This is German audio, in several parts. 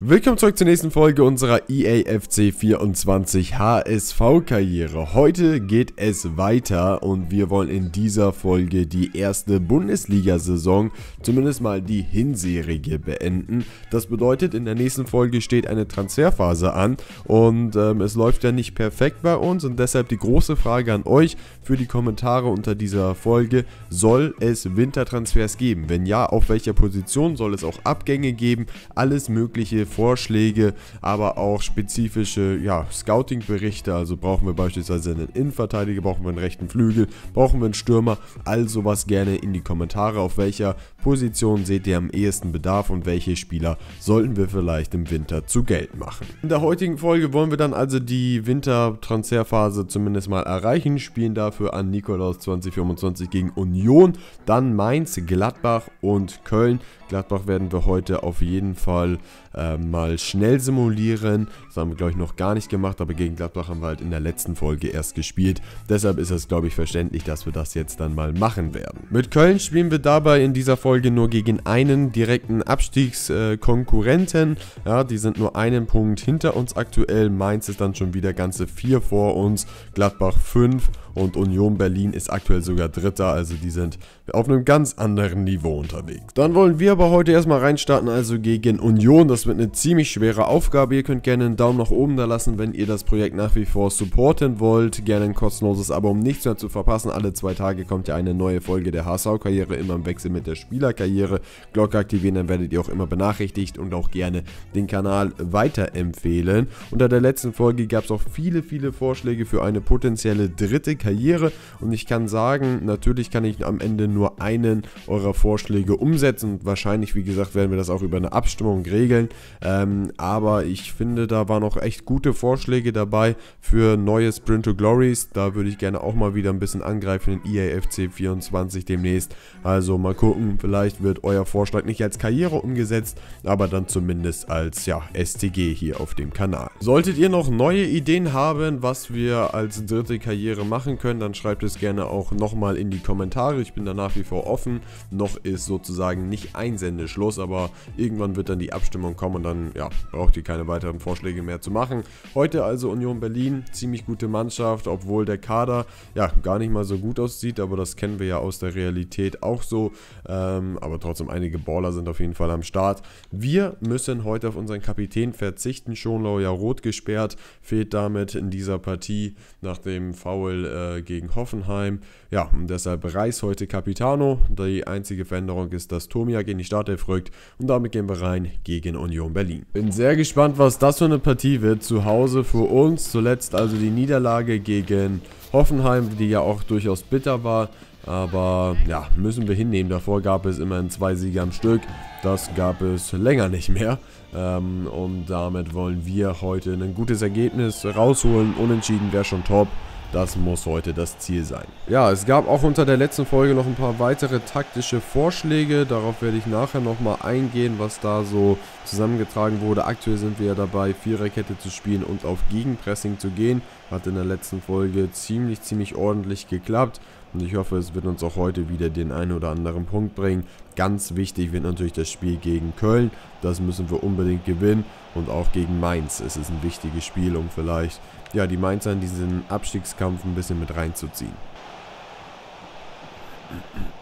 Willkommen zurück zur nächsten Folge unserer EAFC 24 HSV Karriere. Heute geht es weiter und wir wollen in dieser Folge die erste Bundesliga-Saison, zumindest mal die Hinserie beenden. Das bedeutet, in der nächsten Folge steht eine Transferphase an und ähm, es läuft ja nicht perfekt bei uns und deshalb die große Frage an euch für die Kommentare unter dieser Folge. Soll es Wintertransfers geben? Wenn ja, auf welcher Position soll es auch Abgänge geben? Alles mögliche Vorschläge, aber auch spezifische ja, Scouting-Berichte. Also brauchen wir beispielsweise einen Innenverteidiger, brauchen wir einen rechten Flügel, brauchen wir einen Stürmer. All sowas gerne in die Kommentare. Auf welcher Position seht ihr am ehesten Bedarf und welche Spieler sollten wir vielleicht im Winter zu Geld machen? In der heutigen Folge wollen wir dann also die Wintertransferphase zumindest mal erreichen. Spielen dafür an Nikolaus 2025 gegen Union, dann Mainz, Gladbach und Köln. Gladbach werden wir heute auf jeden Fall äh, mal schnell simulieren. Das haben wir, glaube ich, noch gar nicht gemacht, aber gegen Gladbach haben wir halt in der letzten Folge erst gespielt. Deshalb ist es, glaube ich, verständlich, dass wir das jetzt dann mal machen werden. Mit Köln spielen wir dabei in dieser Folge nur gegen einen direkten Abstiegskonkurrenten. Ja, die sind nur einen Punkt hinter uns aktuell. Mainz ist dann schon wieder ganze vier vor uns. Gladbach fünf und Union Berlin ist aktuell sogar Dritter, also die sind auf einem ganz anderen Niveau unterwegs. Dann wollen wir aber heute erstmal reinstarten, also gegen Union. Das wird eine ziemlich schwere Aufgabe. Ihr könnt gerne einen Daumen nach oben da lassen, wenn ihr das Projekt nach wie vor supporten wollt. Gerne ein kostenloses Abo, um nichts mehr zu verpassen. Alle zwei Tage kommt ja eine neue Folge der HSV-Karriere, immer im Wechsel mit der Spielerkarriere. Glocke aktivieren, dann werdet ihr auch immer benachrichtigt und auch gerne den Kanal weiterempfehlen. Unter der letzten Folge gab es auch viele, viele Vorschläge für eine potenzielle dritte Karriere und ich kann sagen, natürlich kann ich am Ende nur einen eurer Vorschläge umsetzen. Wahrscheinlich, wie gesagt, werden wir das auch über eine Abstimmung regeln. Ähm, aber ich finde, da waren auch echt gute Vorschläge dabei für neue Sprint to Glories. Da würde ich gerne auch mal wieder ein bisschen angreifen in EAFC 24 demnächst. Also mal gucken, vielleicht wird euer Vorschlag nicht als Karriere umgesetzt, aber dann zumindest als ja, STG hier auf dem Kanal. Solltet ihr noch neue Ideen haben, was wir als dritte Karriere machen können, dann schreibt es gerne auch nochmal in die Kommentare. Ich bin da nach wie vor offen. Noch ist sozusagen nicht Einsendeschluss, aber irgendwann wird dann die Abstimmung kommen und dann ja, braucht ihr keine weiteren Vorschläge mehr zu machen. Heute also Union Berlin, ziemlich gute Mannschaft, obwohl der Kader ja gar nicht mal so gut aussieht, aber das kennen wir ja aus der Realität auch so. Ähm, aber trotzdem einige Baller sind auf jeden Fall am Start. Wir müssen heute auf unseren Kapitän verzichten. Schonlau ja rot gesperrt, fehlt damit in dieser Partie nach dem Foul äh, gegen Hoffenheim. Ja, und deshalb Reis heute Capitano. Die einzige Veränderung ist, dass Tomiak in die Startelf rückt und damit gehen wir rein gegen Union Berlin. Bin sehr gespannt, was das für eine Partie wird. Zu Hause für uns. Zuletzt also die Niederlage gegen Hoffenheim, die ja auch durchaus bitter war. Aber ja, müssen wir hinnehmen. Davor gab es immerhin zwei Siege am Stück. Das gab es länger nicht mehr. Ähm, und damit wollen wir heute ein gutes Ergebnis rausholen. Unentschieden wäre schon top. Das muss heute das Ziel sein. Ja, es gab auch unter der letzten Folge noch ein paar weitere taktische Vorschläge. Darauf werde ich nachher nochmal eingehen, was da so zusammengetragen wurde. Aktuell sind wir ja dabei, Viererkette zu spielen und auf Gegenpressing zu gehen. Hat in der letzten Folge ziemlich, ziemlich ordentlich geklappt. Und ich hoffe, es wird uns auch heute wieder den einen oder anderen Punkt bringen. Ganz wichtig wird natürlich das Spiel gegen Köln. Das müssen wir unbedingt gewinnen. Und auch gegen Mainz. Es ist ein wichtiges Spiel, um vielleicht ja, die Mainzer in diesen Abstiegskampf ein bisschen mit reinzuziehen.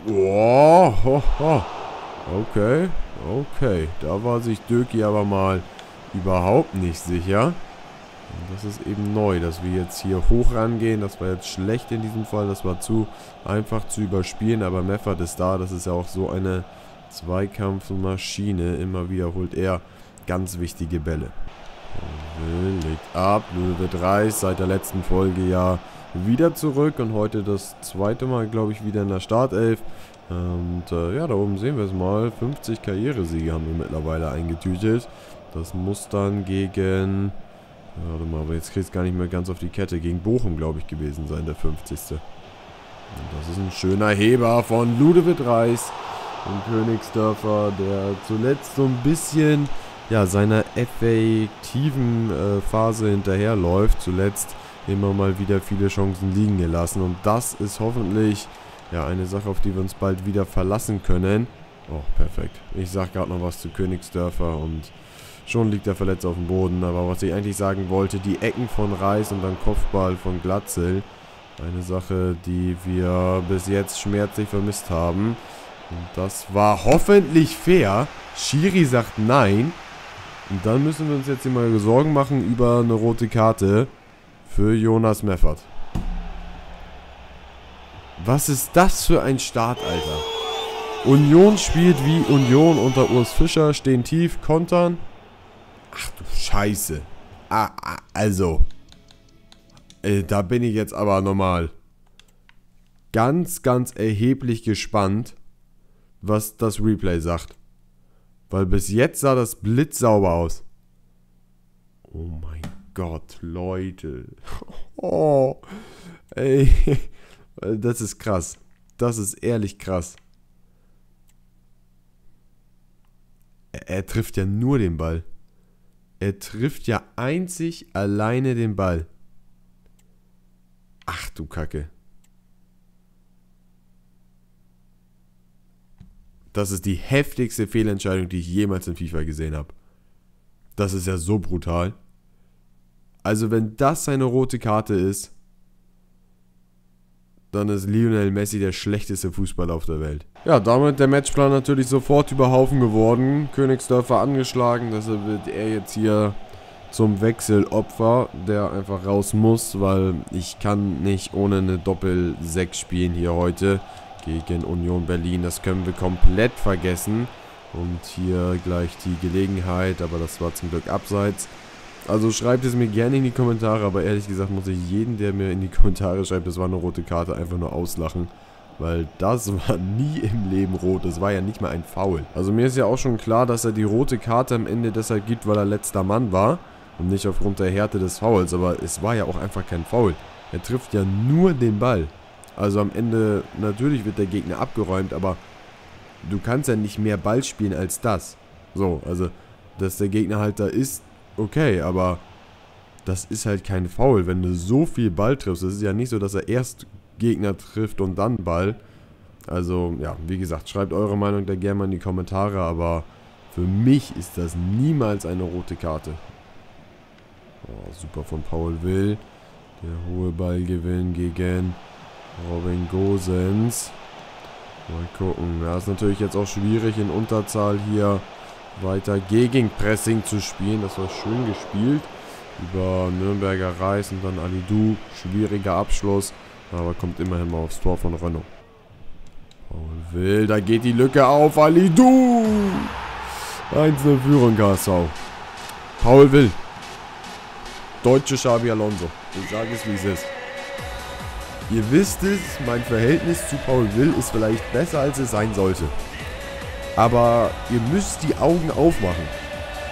Oh, ho, ho. Okay, okay. Da war sich Döki aber mal überhaupt nicht sicher. Und das ist eben neu, dass wir jetzt hier hoch rangehen. Das war jetzt schlecht in diesem Fall. Das war zu einfach zu überspielen. Aber Meffert ist da. Das ist ja auch so eine Zweikampfmaschine. Immer wieder holt er ganz wichtige Bälle. Legt ab. Löwe Reis seit der letzten Folge ja wieder zurück. Und heute das zweite Mal, glaube ich, wieder in der Startelf. Und äh, ja, da oben sehen wir es mal. 50 Karrieresiege haben wir mittlerweile eingetütet. Das muss dann gegen Warte mal, aber jetzt kriegt es gar nicht mehr ganz auf die Kette. Gegen Bochum, glaube ich, gewesen sein, der 50. Und das ist ein schöner Heber von Ludewitt Reis und Königsdörfer, der zuletzt so ein bisschen ja, seiner effektiven äh, Phase hinterherläuft. Zuletzt immer mal wieder viele Chancen liegen gelassen. Und das ist hoffentlich ja, eine Sache, auf die wir uns bald wieder verlassen können. Oh, perfekt. Ich sag gerade noch was zu Königsdörfer und Schon liegt er verletzt auf dem Boden, aber was ich eigentlich sagen wollte, die Ecken von Reis und dann Kopfball von Glatzel. Eine Sache, die wir bis jetzt schmerzlich vermisst haben. Und das war hoffentlich fair. Shiri sagt nein. Und dann müssen wir uns jetzt hier mal Sorgen machen über eine rote Karte für Jonas Meffert. Was ist das für ein Start, Alter? Union spielt wie Union unter Urs Fischer, stehen tief, kontern. Ach du Scheiße. Ah, ah, also. Äh, da bin ich jetzt aber normal. Ganz, ganz erheblich gespannt, was das Replay sagt. Weil bis jetzt sah das blitzsauber aus. Oh mein Gott, Leute. Oh, ey. Das ist krass. Das ist ehrlich krass. Er, er trifft ja nur den Ball. Er trifft ja einzig alleine den Ball. Ach du Kacke. Das ist die heftigste Fehlentscheidung, die ich jemals in FIFA gesehen habe. Das ist ja so brutal. Also wenn das seine rote Karte ist, dann ist Lionel Messi der schlechteste Fußballer auf der Welt. Ja, damit der Matchplan natürlich sofort überhaufen geworden. Königsdörfer angeschlagen, deshalb wird er jetzt hier zum Wechselopfer, der einfach raus muss, weil ich kann nicht ohne eine Doppel-6 spielen hier heute gegen Union Berlin. Das können wir komplett vergessen. Und hier gleich die Gelegenheit, aber das war zum Glück abseits. Also schreibt es mir gerne in die Kommentare, aber ehrlich gesagt muss ich jeden, der mir in die Kommentare schreibt, das war eine rote Karte, einfach nur auslachen. Weil das war nie im Leben rot. Das war ja nicht mal ein Foul. Also mir ist ja auch schon klar, dass er die rote Karte am Ende deshalb gibt, weil er letzter Mann war. Und nicht aufgrund der Härte des Fouls. Aber es war ja auch einfach kein Foul. Er trifft ja nur den Ball. Also am Ende, natürlich wird der Gegner abgeräumt, aber du kannst ja nicht mehr Ball spielen als das. So, also, dass der Gegner halt da ist, okay, aber das ist halt kein Foul, wenn du so viel Ball triffst. Es ist ja nicht so, dass er erst Gegner trifft und dann Ball. Also, ja, wie gesagt, schreibt eure Meinung da gerne mal in die Kommentare, aber für mich ist das niemals eine rote Karte. Oh, super von Paul Will. Der hohe Ballgewinn gegen Robin Gosens. Mal gucken. Ja, ist natürlich jetzt auch schwierig in Unterzahl hier weiter gegen Pressing zu spielen. Das war schön gespielt. Über Nürnberger Reis und dann Alidu. Schwieriger Abschluss. Aber kommt immerhin mal aufs Tor von Renault. Paul Will, da geht die Lücke auf. Alidu! 1-0 Führung, KSV. Paul Will. Deutsche Xabi Alonso. Ich sage es, wie es ist. Ihr wisst es, mein Verhältnis zu Paul Will ist vielleicht besser, als es sein sollte. Aber ihr müsst die Augen aufmachen.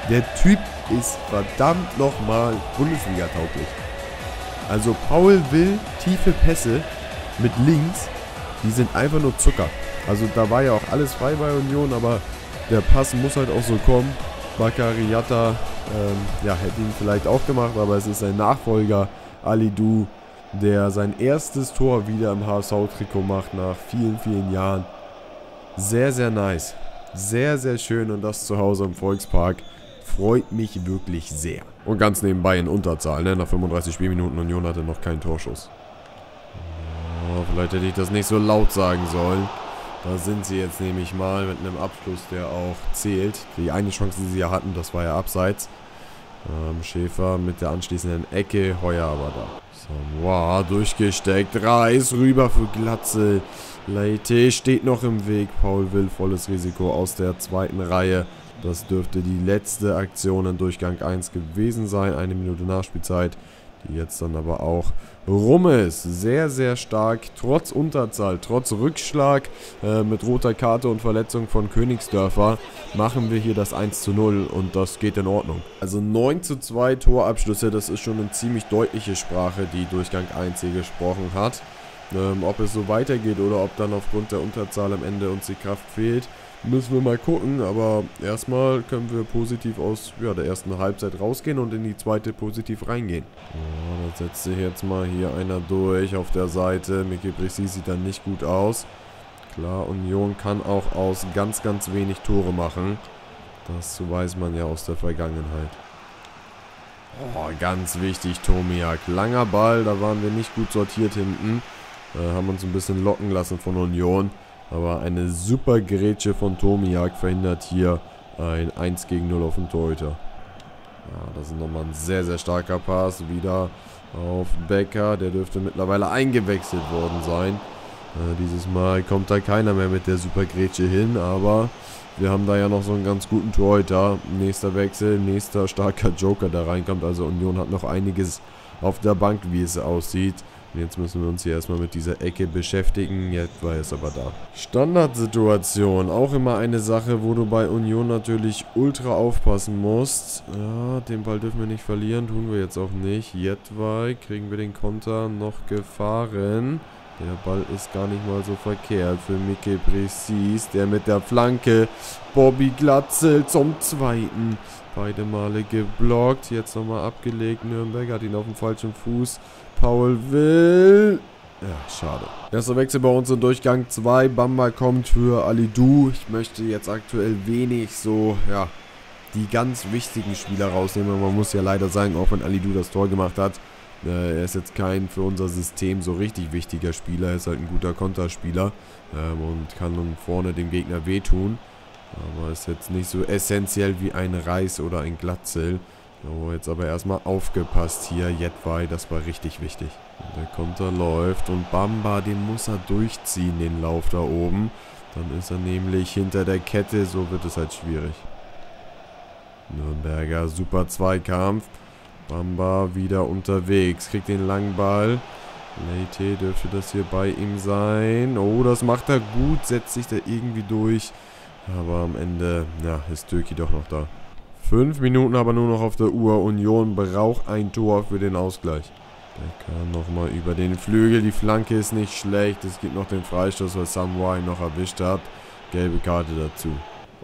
Der Typ ist verdammt nochmal Bundesliga-tauglich. Also Paul Will, tiefe Pässe mit links, die sind einfach nur Zucker. Also da war ja auch alles frei bei Union, aber der Pass muss halt auch so kommen. Bakariata, ähm, ja, hätte ihn vielleicht auch gemacht, aber es ist sein Nachfolger, Ali Du, der sein erstes Tor wieder im HSV-Trikot macht nach vielen, vielen Jahren. Sehr, sehr nice. Sehr, sehr schön und das zu Hause im Volkspark. Freut mich wirklich sehr. Und ganz nebenbei in Unterzahl, ne? Nach 35 Spielminuten Union hatte noch keinen Torschuss. Oh, vielleicht hätte ich das nicht so laut sagen sollen. Da sind sie jetzt nämlich mal mit einem Abschluss, der auch zählt. Die eine Chance, die sie ja hatten, das war ja abseits. Ähm, Schäfer mit der anschließenden Ecke, Heuer aber da. Wow, durchgesteckt. Reis rüber für Glatze. Leite steht noch im Weg. Paul will volles Risiko aus der zweiten Reihe. Das dürfte die letzte Aktion in Durchgang 1 gewesen sein. Eine Minute Nachspielzeit die jetzt dann aber auch rum ist. Sehr, sehr stark, trotz Unterzahl, trotz Rückschlag äh, mit roter Karte und Verletzung von Königsdörfer machen wir hier das 1 zu 0 und das geht in Ordnung. Also 9 zu 2 Torabschlüsse, das ist schon eine ziemlich deutliche Sprache, die Durchgang 1 hier gesprochen hat. Ähm, ob es so weitergeht oder ob dann aufgrund der Unterzahl am Ende uns die Kraft fehlt, Müssen wir mal gucken, aber erstmal können wir positiv aus ja, der ersten Halbzeit rausgehen und in die zweite positiv reingehen. Ja, da setzt sich jetzt mal hier einer durch auf der Seite. Miki Brissi sieht dann nicht gut aus. Klar, Union kann auch aus ganz, ganz wenig Tore machen. Das weiß man ja aus der Vergangenheit. Oh, ganz wichtig, Tomiak. Langer Ball, da waren wir nicht gut sortiert hinten. Äh, haben uns ein bisschen locken lassen von Union. Aber eine super Grätsche von Tomiak verhindert hier ein 1 gegen 0 auf den Torhüter. Ja, das ist nochmal ein sehr, sehr starker Pass. Wieder auf Becker. Der dürfte mittlerweile eingewechselt worden sein. Äh, dieses Mal kommt da keiner mehr mit der Super Grätsche hin, aber wir haben da ja noch so einen ganz guten Torhüter. Nächster Wechsel, nächster starker Joker, der reinkommt. Also Union hat noch einiges auf der Bank, wie es aussieht. Und jetzt müssen wir uns hier erstmal mit dieser Ecke beschäftigen. Jetzt war es aber da. Standardsituation. Auch immer eine Sache, wo du bei Union natürlich ultra aufpassen musst. Ja, den Ball dürfen wir nicht verlieren. Tun wir jetzt auch nicht. Jetwei kriegen wir den Konter noch gefahren. Der Ball ist gar nicht mal so verkehrt für Micke Precis, der mit der Flanke Bobby Glatzel zum zweiten. Beide Male geblockt, jetzt nochmal abgelegt. Nürnberg hat ihn auf dem falschen Fuß. Paul will... Ja, schade. Erster Wechsel bei uns im Durchgang 2. Bamba kommt für Alidu. Ich möchte jetzt aktuell wenig so, ja, die ganz wichtigen Spieler rausnehmen. Man muss ja leider sagen, auch wenn Alidu das Tor gemacht hat, äh, er ist jetzt kein für unser System so richtig wichtiger Spieler. Er ist halt ein guter Konterspieler ähm, und kann dann vorne dem Gegner wehtun. Aber ist jetzt nicht so essentiell wie ein Reis oder ein Glatzel. So, jetzt aber erstmal aufgepasst hier. Jetwei, das war richtig wichtig. Der Konter läuft und Bamba, den muss er durchziehen, den Lauf da oben. Dann ist er nämlich hinter der Kette, so wird es halt schwierig. Nürnberger, super Zweikampf. Bamba wieder unterwegs. Kriegt den langen Ball. Leite dürfte das hier bei ihm sein. Oh, das macht er gut. Setzt sich da irgendwie durch. Aber am Ende, ja, ist Türki doch noch da. Fünf Minuten aber nur noch auf der Uhr. Union braucht ein Tor für den Ausgleich. Becker nochmal über den Flügel. Die Flanke ist nicht schlecht. Es gibt noch den Freistoß, weil Samurai noch erwischt hat. Gelbe Karte dazu.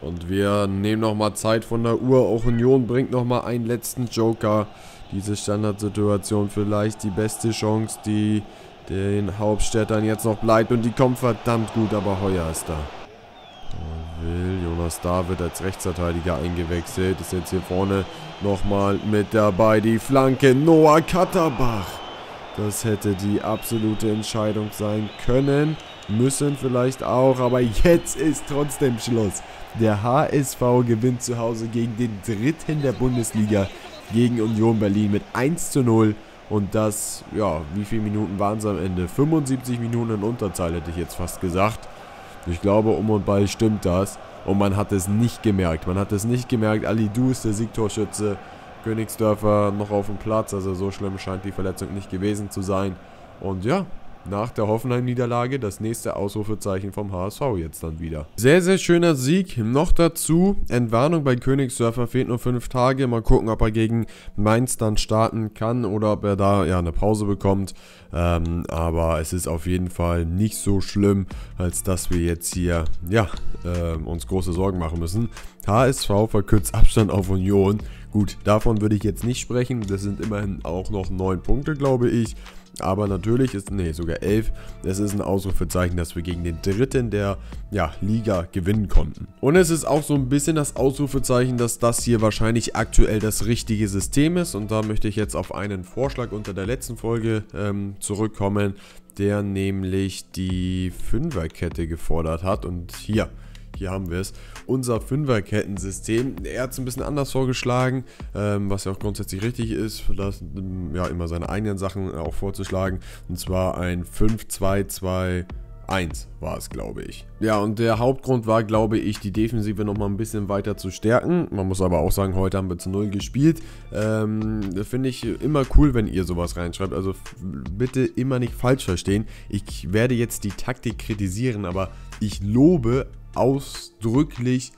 Und wir nehmen nochmal Zeit von der Uhr. Auch Union bringt nochmal einen letzten Joker. Diese Standardsituation vielleicht die beste Chance, die den Hauptstädtern jetzt noch bleibt. Und die kommt verdammt gut, aber Heuer ist da. Will Jonas David als Rechtsverteidiger eingewechselt. Ist jetzt hier vorne nochmal mit dabei. Die Flanke Noah Katterbach. Das hätte die absolute Entscheidung sein können. Müssen vielleicht auch, aber jetzt ist trotzdem Schluss. Der HSV gewinnt zu Hause gegen den dritten der Bundesliga, gegen Union Berlin mit 1 zu 0. Und das, ja, wie viele Minuten waren es am Ende? 75 Minuten in Unterzahl hätte ich jetzt fast gesagt. Ich glaube, um und bei stimmt das. Und man hat es nicht gemerkt. Man hat es nicht gemerkt. Ali Du ist der Siegtorschütze. Königsdörfer noch auf dem Platz. Also so schlimm scheint die Verletzung nicht gewesen zu sein. Und ja, nach der Hoffenheim-Niederlage das nächste Ausrufezeichen vom HSV jetzt dann wieder. Sehr, sehr schöner Sieg. Noch dazu, Entwarnung bei Königsdörfer fehlt nur fünf Tage. Mal gucken, ob er gegen Mainz dann starten kann oder ob er da ja eine Pause bekommt. Ähm, aber es ist auf jeden Fall nicht so schlimm, als dass wir jetzt hier, ja, äh, uns große Sorgen machen müssen. HSV verkürzt Abstand auf Union. Gut, davon würde ich jetzt nicht sprechen. Das sind immerhin auch noch neun Punkte, glaube ich. Aber natürlich ist, nee, sogar 11. Es ist ein Ausrufezeichen, dass wir gegen den dritten der ja, Liga gewinnen konnten. Und es ist auch so ein bisschen das Ausrufezeichen, dass das hier wahrscheinlich aktuell das richtige System ist. Und da möchte ich jetzt auf einen Vorschlag unter der letzten Folge ähm, zurückkommen, der nämlich die Fünferkette gefordert hat. Und hier hier haben wir es, unser Fünferkettensystem. Er hat es ein bisschen anders vorgeschlagen, ähm, was ja auch grundsätzlich richtig ist, das, ähm, ja, immer seine eigenen Sachen auch vorzuschlagen. Und zwar ein 5-2-2. 1 war es, glaube ich. Ja, und der Hauptgrund war, glaube ich, die Defensive nochmal ein bisschen weiter zu stärken. Man muss aber auch sagen, heute haben wir zu Null gespielt. Ähm, Finde ich immer cool, wenn ihr sowas reinschreibt. Also bitte immer nicht falsch verstehen. Ich werde jetzt die Taktik kritisieren, aber ich lobe ausdrücklich,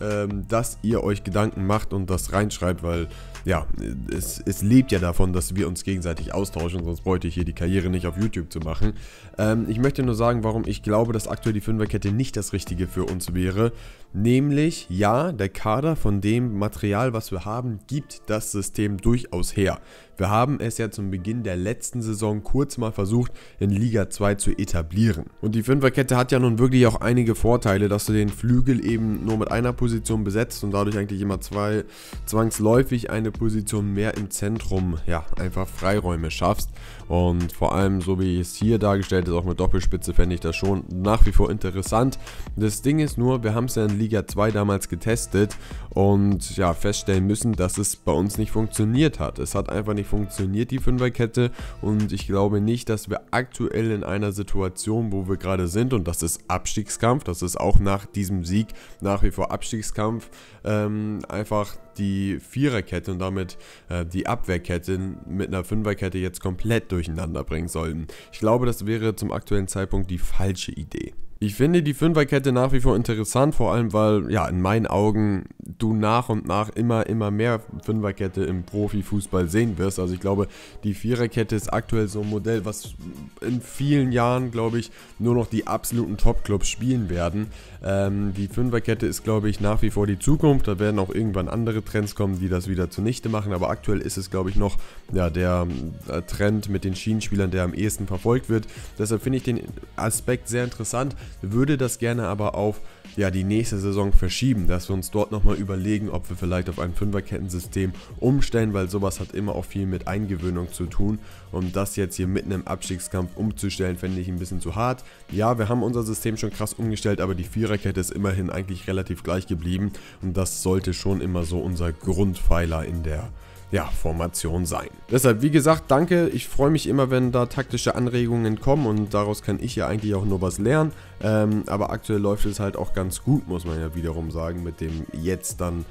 ähm, dass ihr euch Gedanken macht und das reinschreibt, weil ja, es, es, lebt ja davon, dass wir uns gegenseitig austauschen, sonst bräuchte ich hier die Karriere nicht auf YouTube zu machen. Ähm, ich möchte nur sagen, warum ich glaube, dass aktuell die Fünferkette nicht das Richtige für uns wäre. Nämlich, ja, der Kader von dem Material, was wir haben, gibt das System durchaus her. Wir haben es ja zum Beginn der letzten Saison kurz mal versucht, in Liga 2 zu etablieren. Und die Fünferkette hat ja nun wirklich auch einige Vorteile, dass du den Flügel eben nur mit einer Position besetzt und dadurch eigentlich immer zwei zwangsläufig eine Position mehr im Zentrum, ja, einfach Freiräume schaffst. Und vor allem, so wie es hier dargestellt ist, auch mit Doppelspitze, fände ich das schon nach wie vor interessant. Das Ding ist nur, wir haben es ja in Liga 2 damals getestet und ja, feststellen müssen, dass es bei uns nicht funktioniert hat. Es hat einfach nicht funktioniert, die Fünferkette. Und ich glaube nicht, dass wir aktuell in einer Situation, wo wir gerade sind, und das ist Abstiegskampf, das ist auch nach diesem Sieg nach wie vor Abstiegskampf, ähm, einfach die Viererkette und damit äh, die Abwehrkette mit einer Fünferkette jetzt komplett durcheinander bringen sollten. Ich glaube, das wäre zum aktuellen Zeitpunkt die falsche Idee. Ich finde die Fünferkette nach wie vor interessant, vor allem weil, ja, in meinen Augen du nach und nach immer, immer mehr Fünferkette im Profifußball sehen wirst. Also ich glaube, die Viererkette ist aktuell so ein Modell, was in vielen Jahren, glaube ich, nur noch die absoluten Top-Clubs spielen werden. Ähm, die Fünferkette ist, glaube ich, nach wie vor die Zukunft. Da werden auch irgendwann andere Trends kommen, die das wieder zunichte machen. Aber aktuell ist es, glaube ich, noch ja, der äh, Trend mit den Schienenspielern, der am ehesten verfolgt wird. Deshalb finde ich den Aspekt sehr interessant würde das gerne aber auf ja, die nächste Saison verschieben, dass wir uns dort nochmal überlegen, ob wir vielleicht auf ein Fünferkettensystem umstellen, weil sowas hat immer auch viel mit Eingewöhnung zu tun. Und das jetzt hier mitten im Abstiegskampf umzustellen, fände ich ein bisschen zu hart. Ja, wir haben unser System schon krass umgestellt, aber die Viererkette ist immerhin eigentlich relativ gleich geblieben. Und das sollte schon immer so unser Grundpfeiler in der ja, Formation sein. Deshalb, wie gesagt, danke. Ich freue mich immer, wenn da taktische Anregungen kommen und daraus kann ich ja eigentlich auch nur was lernen. Ähm, aber aktuell läuft es halt auch ganz gut, muss man ja wiederum sagen, mit dem jetzt dann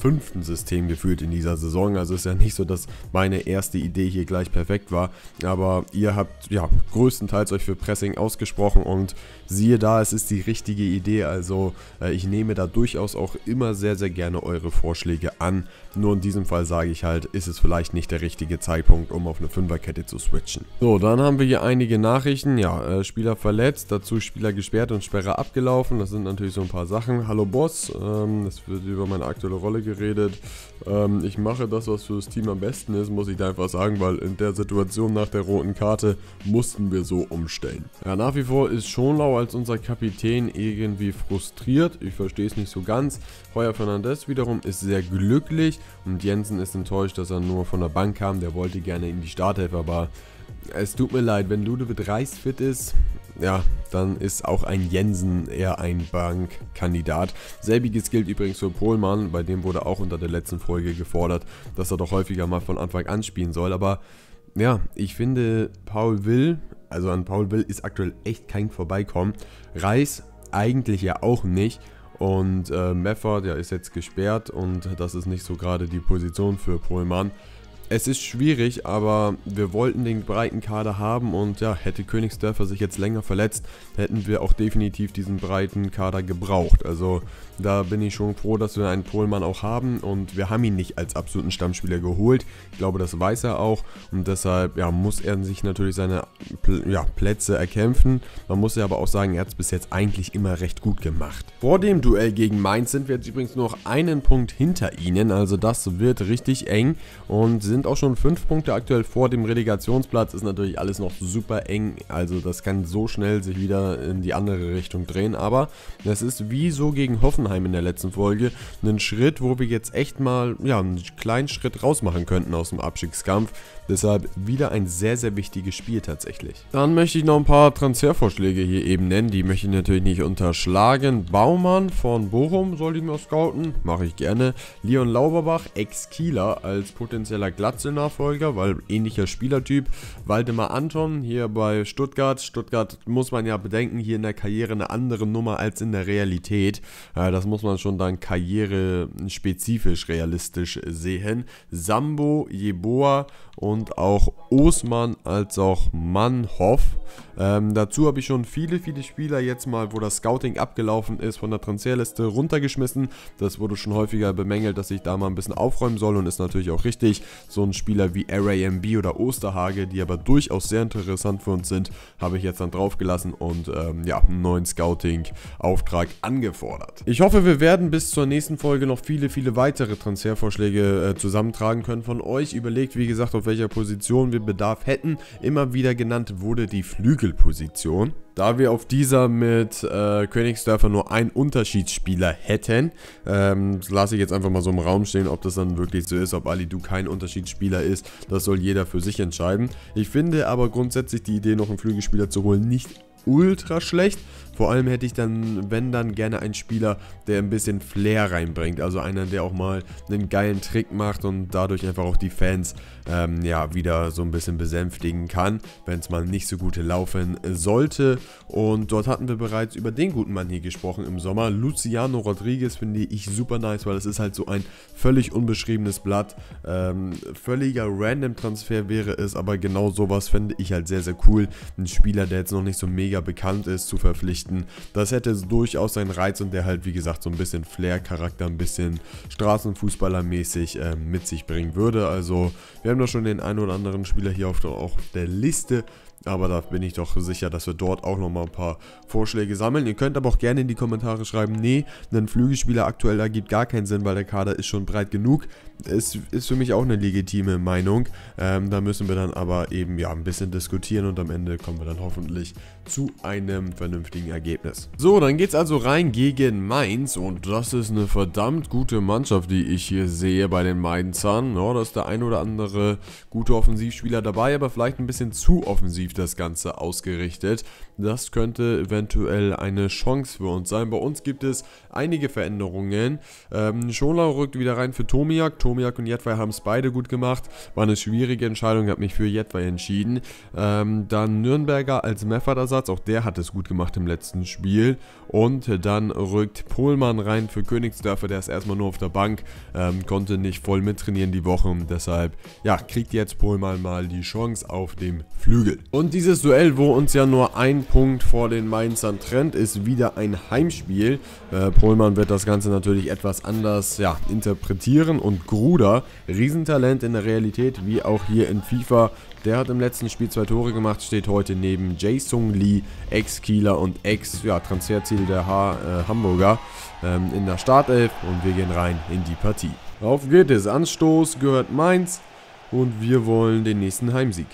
fünften System gefühlt in dieser Saison. Also ist ja nicht so, dass meine erste Idee hier gleich perfekt war. Aber ihr habt ja größtenteils euch für Pressing ausgesprochen und siehe da, es ist die richtige Idee. Also äh, ich nehme da durchaus auch immer sehr, sehr gerne eure Vorschläge an. Nur in diesem Fall sage ich halt, ist es vielleicht nicht der richtige Zeitpunkt, um auf eine Fünferkette zu switchen. So, dann haben wir hier einige Nachrichten. Ja, äh, Spieler verletzt, dazu Spieler gesperrt und Sperre abgelaufen. Das sind natürlich so ein paar Sachen. Hallo Boss, ähm, das wird über meine aktuelle Rolle geredet. Ähm, ich mache das, was für das Team am besten ist, muss ich da einfach sagen, weil in der Situation nach der roten Karte mussten wir so umstellen. Ja, nach wie vor ist Schonlau als unser Kapitän irgendwie frustriert. Ich verstehe es nicht so ganz. Heuer Fernandes wiederum ist sehr glücklich und Jensen ist enttäuscht, dass er nur von der Bank kam. Der wollte gerne in die Startelf, aber es tut mir leid, wenn Ludovic Reis fit ist, ja, dann ist auch ein Jensen eher ein Bankkandidat. Selbiges gilt übrigens für Pohlmann, bei dem wurde auch unter der letzten Folge gefordert, dass er doch häufiger mal von Anfang an spielen soll. Aber ja, ich finde, Paul Will, also an Paul Will ist aktuell echt kein Vorbeikommen. Reis eigentlich ja auch nicht. Und äh, Meffert, ja, ist jetzt gesperrt und das ist nicht so gerade die Position für Pohlmann. Es ist schwierig, aber wir wollten den breiten Kader haben und ja, hätte Königsdörfer sich jetzt länger verletzt, hätten wir auch definitiv diesen breiten Kader gebraucht. Also da bin ich schon froh, dass wir einen Pohlmann auch haben und wir haben ihn nicht als absoluten Stammspieler geholt. Ich glaube, das weiß er auch und deshalb ja, muss er sich natürlich seine ja, Plätze erkämpfen. Man muss ja aber auch sagen, er hat es bis jetzt eigentlich immer recht gut gemacht. Vor dem Duell gegen Mainz sind wir jetzt übrigens nur noch einen Punkt hinter ihnen, also das wird richtig eng und sind sind auch schon 5 Punkte aktuell vor dem Relegationsplatz. Ist natürlich alles noch super eng. Also das kann so schnell sich wieder in die andere Richtung drehen. Aber das ist wie so gegen Hoffenheim in der letzten Folge. Ein Schritt, wo wir jetzt echt mal ja, einen kleinen Schritt rausmachen könnten aus dem Abstiegskampf. Deshalb wieder ein sehr, sehr wichtiges Spiel tatsächlich. Dann möchte ich noch ein paar Transfervorschläge hier eben nennen. Die möchte ich natürlich nicht unterschlagen. Baumann von Bochum soll ich mir scouten. Mache ich gerne. Leon Lauberbach, Ex-Kieler, als potenzieller Glatze-Nachfolger, weil ähnlicher Spielertyp. Waldemar Anton hier bei Stuttgart. Stuttgart muss man ja bedenken, hier in der Karriere eine andere Nummer als in der Realität. Das muss man schon dann karrierespezifisch realistisch sehen. Sambo, Jeboa und auch Osman als auch Mannhoff. Ähm, dazu habe ich schon viele, viele Spieler jetzt mal, wo das Scouting abgelaufen ist, von der Transferliste runtergeschmissen. Das wurde schon häufiger bemängelt, dass ich da mal ein bisschen aufräumen soll und ist natürlich auch richtig. So ein Spieler wie RAMB oder Osterhage, die aber durchaus sehr interessant für uns sind, habe ich jetzt dann draufgelassen und ähm, ja, einen neuen Scouting-Auftrag angefordert. Ich hoffe, wir werden bis zur nächsten Folge noch viele, viele weitere Transfervorschläge äh, zusammentragen können von euch. Überlegt, wie gesagt, auf welcher Position wir Bedarf hätten. Immer wieder genannt wurde die Flügelposition. Da wir auf dieser mit äh, Königsdörfer nur einen Unterschiedsspieler hätten, ähm, lasse ich jetzt einfach mal so im Raum stehen, ob das dann wirklich so ist, ob Ali Du kein Unterschiedsspieler ist. Das soll jeder für sich entscheiden. Ich finde aber grundsätzlich die Idee, noch einen Flügelspieler zu holen, nicht ultra schlecht. Vor allem hätte ich dann, wenn dann, gerne einen Spieler, der ein bisschen Flair reinbringt. Also einer, der auch mal einen geilen Trick macht und dadurch einfach auch die Fans ähm, ja, wieder so ein bisschen besänftigen kann, wenn es mal nicht so gut laufen sollte. Und dort hatten wir bereits über den guten Mann hier gesprochen im Sommer. Luciano Rodriguez finde ich super nice, weil das ist halt so ein völlig unbeschriebenes Blatt. Ähm, völliger Random-Transfer wäre es, aber genau sowas fände ich halt sehr, sehr cool. Ein Spieler, der jetzt noch nicht so mega bekannt ist, zu verpflichten. Das hätte durchaus seinen Reiz und der halt, wie gesagt, so ein bisschen Flair-Charakter, ein bisschen Straßenfußballermäßig äh, mit sich bringen würde. Also, wir haben da schon den einen oder anderen Spieler hier auf der, auf der Liste. Aber da bin ich doch sicher, dass wir dort auch nochmal ein paar Vorschläge sammeln. Ihr könnt aber auch gerne in die Kommentare schreiben, nee, ein Flügelspieler aktuell ergibt gar keinen Sinn, weil der Kader ist schon breit genug. Es ist für mich auch eine legitime Meinung. Ähm, da müssen wir dann aber eben ja ein bisschen diskutieren und am Ende kommen wir dann hoffentlich zu einem vernünftigen Ergebnis. So, dann geht es also rein gegen Mainz und das ist eine verdammt gute Mannschaft, die ich hier sehe bei den Mainzern. Ja, da ist der ein oder andere gute Offensivspieler dabei, aber vielleicht ein bisschen zu offensiv das Ganze ausgerichtet. Das könnte eventuell eine Chance für uns sein. Bei uns gibt es einige Veränderungen. Ähm, Schonlau rückt wieder rein für Tomiak. Tomiak und Jetwei haben es beide gut gemacht. War eine schwierige Entscheidung, habe mich für Jetwei entschieden. Ähm, dann Nürnberger als Meffert-Ersatz. Auch der hat es gut gemacht im letzten Spiel. Und dann rückt Pohlmann rein für Königsdörfer. Der ist erstmal nur auf der Bank. Ähm, konnte nicht voll mittrainieren die Woche. Und deshalb, ja, kriegt jetzt Pohlmann mal die Chance auf dem Flügel. Und dieses Duell, wo uns ja nur ein Punkt vor den Mainzern trennt, ist wieder ein Heimspiel. Äh, Pohlmann wird das Ganze natürlich etwas anders ja, interpretieren und Gruder, Riesentalent in der Realität, wie auch hier in FIFA. Der hat im letzten Spiel zwei Tore gemacht, steht heute neben Jae-Sung Lee, Ex-Kieler und Ex-Transferziel der ha äh, Hamburger ähm, in der Startelf und wir gehen rein in die Partie. Auf geht es, Anstoß gehört Mainz und wir wollen den nächsten Heimsieg.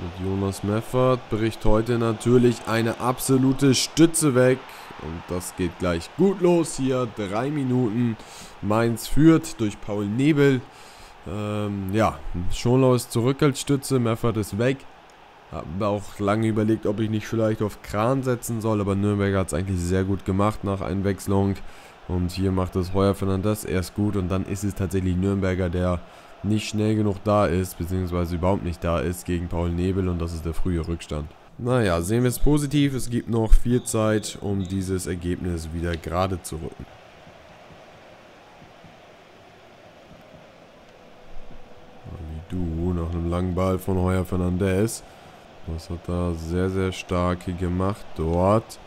Mit Jonas Meffert bricht heute natürlich eine absolute Stütze weg. Und das geht gleich gut los hier. Drei Minuten. Mainz führt durch Paul Nebel. Ähm, ja, Schonlau ist zurück als Stütze. Meffert ist weg. Habe auch lange überlegt, ob ich nicht vielleicht auf Kran setzen soll. Aber Nürnberg hat es eigentlich sehr gut gemacht nach Einwechslung. Und hier macht es Heuer Fernandes erst gut. Und dann ist es tatsächlich Nürnberger, der nicht schnell genug da ist, beziehungsweise überhaupt nicht da ist gegen Paul Nebel und das ist der frühe Rückstand. Naja, sehen wir es positiv, es gibt noch viel Zeit, um dieses Ergebnis wieder gerade zu rücken. Du nach einem langen Ball von Heuer Fernandez. Das hat er sehr, sehr stark gemacht dort.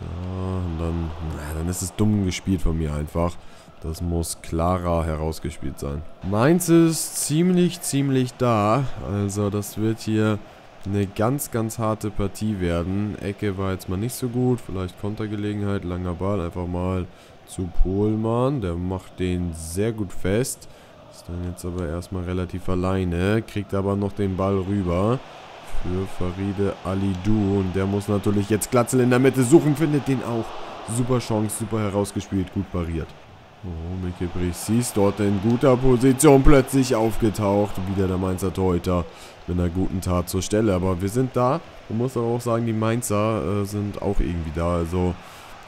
Ja, und dann, na, dann ist es dumm gespielt von mir einfach. Das muss klarer herausgespielt sein. Mainz ist ziemlich, ziemlich da. Also das wird hier eine ganz, ganz harte Partie werden. Ecke war jetzt mal nicht so gut. Vielleicht Kontergelegenheit. Langer Ball einfach mal zu Pohlmann. Der macht den sehr gut fest. Ist dann jetzt aber erstmal relativ alleine. Kriegt aber noch den Ball rüber. Für Faride Alidou. Und der muss natürlich jetzt Glatzel in der Mitte suchen. Findet den auch. Super Chance, super herausgespielt, gut pariert. Oh, Mickey Brichs dort in guter Position plötzlich aufgetaucht. Wieder der Mainzer Torhüter mit einer guten Tat zur Stelle. Aber wir sind da. Man muss aber auch sagen, die Mainzer äh, sind auch irgendwie da. Also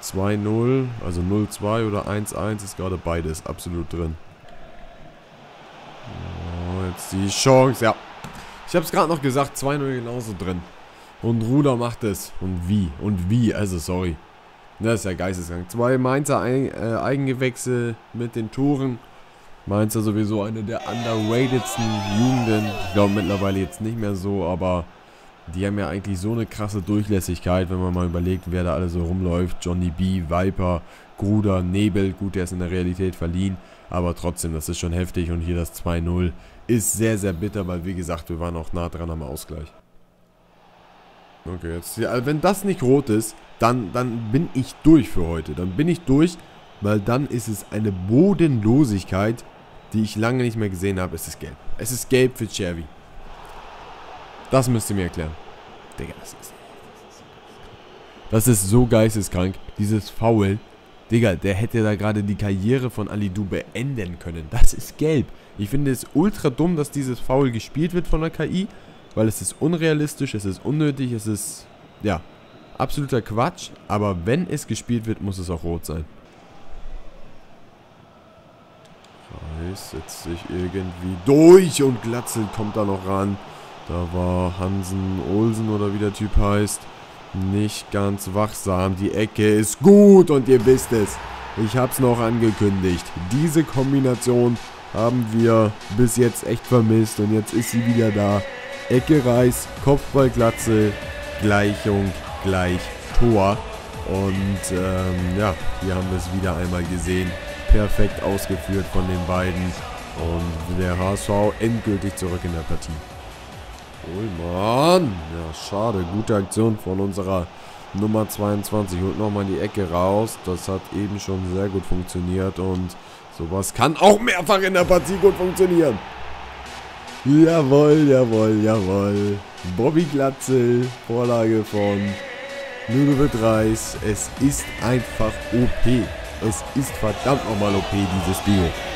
2-0, also 0-2 oder 1-1 ist gerade beides absolut drin. Oh, jetzt die Chance. Ja, ich habe es gerade noch gesagt, 2-0 genauso drin. Und Ruder macht es. Und wie? Und wie? Also sorry. Das ist ja geisteskrank. Zwei Mainzer Eig äh, Eigengewächse mit den Toren. Mainzer sowieso eine der underratedsten Jugenden. Ich glaube mittlerweile jetzt nicht mehr so, aber die haben ja eigentlich so eine krasse Durchlässigkeit, wenn man mal überlegt, wer da alle so rumläuft. Johnny B, Viper, Gruder, Nebel, gut, der ist in der Realität verliehen. Aber trotzdem, das ist schon heftig und hier das 2-0 ist sehr, sehr bitter, weil wie gesagt, wir waren auch nah dran am Ausgleich. Okay, jetzt, ja, wenn das nicht rot ist, dann, dann bin ich durch für heute. Dann bin ich durch, weil dann ist es eine Bodenlosigkeit, die ich lange nicht mehr gesehen habe. Es ist gelb. Es ist gelb für Chervi. Das müsst ihr mir erklären. Digga, das ist... Das ist so geisteskrank. Dieses Foul. Digga, der hätte da gerade die Karriere von Alidu beenden können. Das ist gelb. Ich finde es ultra dumm, dass dieses Foul gespielt wird von der KI. Weil es ist unrealistisch, es ist unnötig, es ist... Ja, absoluter Quatsch. Aber wenn es gespielt wird, muss es auch rot sein. Reis setzt sich irgendwie durch und Glatzel kommt da noch ran. Da war Hansen Olsen oder wie der Typ heißt. Nicht ganz wachsam. Die Ecke ist gut und ihr wisst es. Ich habe es noch angekündigt. Diese Kombination haben wir bis jetzt echt vermisst und jetzt ist sie wieder da. Ecke Reis, Kopfball Glatzel, Gleichung gleich Tor. Und ähm, ja, hier haben wir es wieder einmal gesehen. Perfekt ausgeführt von den beiden. Und der HSV endgültig zurück in der Partie. Ullmann. Ja, schade. Gute Aktion von unserer Nummer 22. Holt nochmal die Ecke raus. Das hat eben schon sehr gut funktioniert. Und sowas kann auch mehrfach in der Partie gut funktionieren. Jawohl, jawohl, jawohl. Bobby Glatzel. Vorlage von Ludovic Reis. Es ist einfach OP. Es ist verdammt nochmal OP, dieses Duo.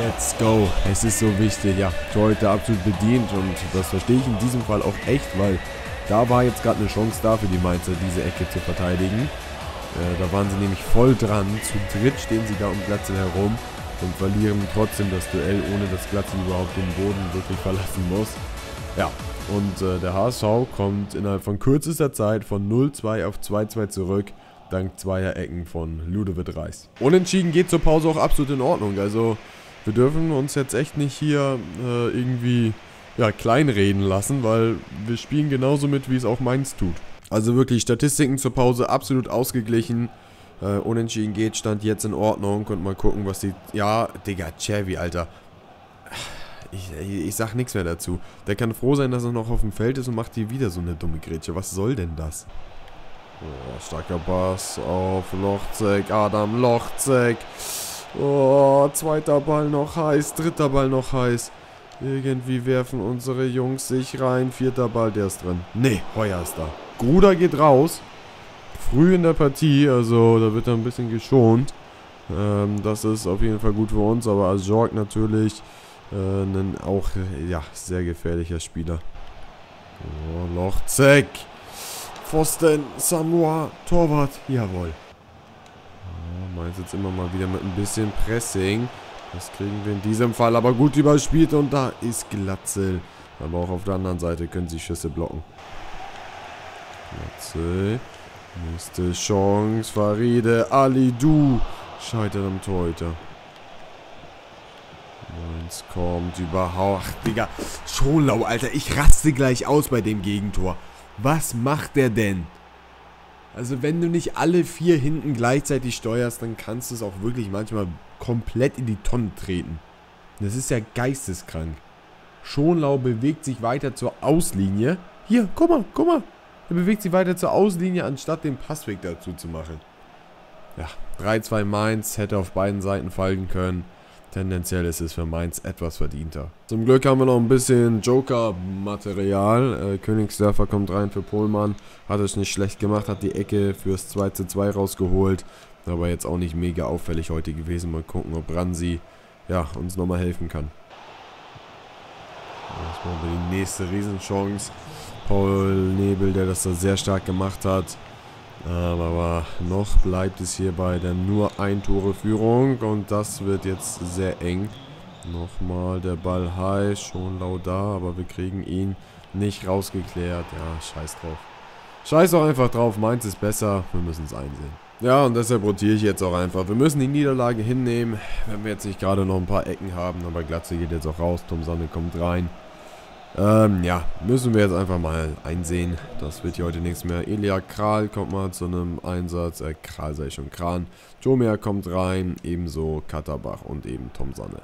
Let's go. Es ist so wichtig. Ja, Torhüter absolut bedient und das verstehe ich in diesem Fall auch echt, weil da war jetzt gerade eine Chance da für die Mainzer, diese Ecke zu verteidigen. Äh, da waren sie nämlich voll dran. Zu dritt stehen sie da um Glatzel herum und verlieren trotzdem das Duell, ohne dass Glatzel überhaupt den Boden wirklich verlassen muss. Ja, und äh, der HSV kommt innerhalb von kürzester Zeit von 0-2 auf 2-2 zurück, dank zweier Ecken von Ludovic Reis. Unentschieden geht zur Pause auch absolut in Ordnung, also wir dürfen uns jetzt echt nicht hier äh, irgendwie ja, kleinreden lassen, weil wir spielen genauso mit, wie es auch Mainz tut. Also wirklich, Statistiken zur Pause absolut ausgeglichen. Äh, unentschieden geht, stand jetzt in Ordnung. Und mal gucken, was die... Ja, Digga, Chevy, Alter. Ich, ich sag nichts mehr dazu. Der kann froh sein, dass er noch auf dem Feld ist und macht hier wieder so eine dumme Grätsche. Was soll denn das? Oh, starker Bass auf Lochzek. Adam Lochzek. Oh, zweiter Ball noch heiß, dritter Ball noch heiß. Irgendwie werfen unsere Jungs sich rein. Vierter Ball, der ist drin. Nee, Heuer ist da. Gruder geht raus. Früh in der Partie, also da wird er ein bisschen geschont. Ähm, das ist auf jeden Fall gut für uns, aber Azorg natürlich äh, ein auch ja, sehr gefährlicher Spieler. Oh, Lochzek. Pfosten, Samoa, Torwart. Jawohl. Mainz jetzt immer mal wieder mit ein bisschen Pressing. Das kriegen wir in diesem Fall aber gut überspielt und da ist Glatzel. Aber auch auf der anderen Seite können sie Schüsse blocken. Glatzel. Nächste Chance. Faride Du. Scheitert am Torhüter. Mainz kommt überhaupt. Ach, Digga. Schonlau, Alter. Ich raste gleich aus bei dem Gegentor. Was macht der denn? Also wenn du nicht alle vier hinten gleichzeitig steuerst, dann kannst du es auch wirklich manchmal komplett in die Tonne treten. Das ist ja geisteskrank. Schonlau bewegt sich weiter zur Auslinie. Hier, guck mal, guck mal. Er bewegt sich weiter zur Auslinie, anstatt den Passweg dazu zu machen. Ja, 3-2 Mainz hätte auf beiden Seiten fallen können. Tendenziell ist es für Mainz etwas verdienter. Zum Glück haben wir noch ein bisschen Joker-Material. Äh, Königsdörfer kommt rein für Pohlmann. Hat es nicht schlecht gemacht, hat die Ecke fürs 2 zu 2 rausgeholt. Aber jetzt auch nicht mega auffällig heute gewesen. Mal gucken, ob Ransi ja, uns nochmal helfen kann. Das war die nächste Riesenchance. Paul Nebel, der das da sehr stark gemacht hat. Aber noch bleibt es hier bei der nur ein Tore Führung und das wird jetzt sehr eng. Nochmal der Ball heiß, schon laut da, aber wir kriegen ihn nicht rausgeklärt. Ja, scheiß drauf. Scheiß doch einfach drauf, meins ist besser, wir müssen es einsehen. Ja, und deshalb rotiere ich jetzt auch einfach. Wir müssen die Niederlage hinnehmen, wenn wir jetzt nicht gerade noch ein paar Ecken haben. Aber Glatze geht jetzt auch raus, Tom Sonne kommt rein. Ähm, ja, müssen wir jetzt einfach mal einsehen. Das wird hier heute nichts mehr. Elia Kral kommt mal zu einem Einsatz. Äh, Kral sei schon Kran. Jomer kommt rein. Ebenso Katterbach und eben Tom Sanne.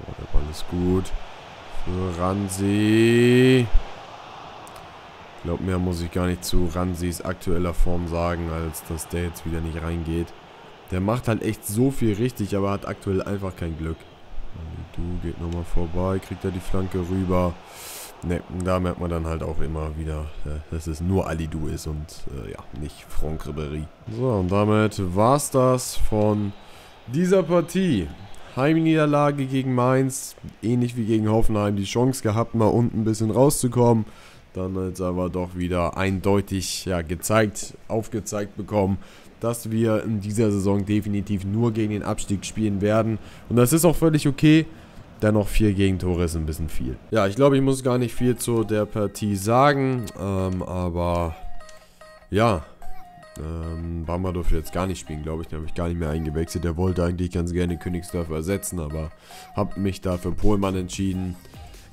Oh, der Ball ist gut. Für Ransi. Ich glaube, mehr muss ich gar nicht zu Ransis aktueller Form sagen, als dass der jetzt wieder nicht reingeht. Der macht halt echt so viel richtig, aber hat aktuell einfach kein Glück. Du geht nochmal vorbei, kriegt er die Flanke rüber. Ne, da merkt man dann halt auch immer wieder, äh, dass es nur Alidu ist und äh, ja, nicht Franck Ribéry. So, und damit war's das von dieser Partie. Heimniederlage gegen Mainz, ähnlich wie gegen Hoffenheim, die Chance gehabt, mal unten ein bisschen rauszukommen. Dann jetzt aber doch wieder eindeutig ja, gezeigt, aufgezeigt bekommen, dass wir in dieser Saison definitiv nur gegen den Abstieg spielen werden. Und das ist auch völlig okay. Dennoch vier Gegentore ist ein bisschen viel. Ja, ich glaube, ich muss gar nicht viel zu der Partie sagen. Ähm, aber ja, ähm, Bamba durfte jetzt gar nicht spielen, glaube ich. Den habe ich gar nicht mehr eingewechselt. Der wollte eigentlich ganz gerne Königsdörfer ersetzen, aber habe mich da für Pohlmann entschieden